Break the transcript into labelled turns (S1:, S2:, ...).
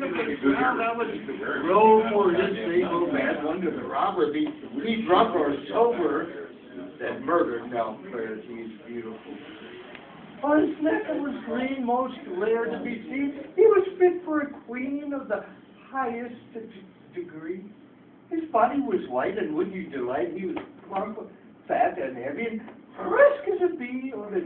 S1: Well, that was row for bad one to the robber, be, be drunk or sober, that murdered now, Claire, he's beautiful. On his neck it was green, most rare to be seen, he was fit for a queen of the highest de- degree. His body was light and would you delight, he was plump, fat and heavy, and brisk as a bee on a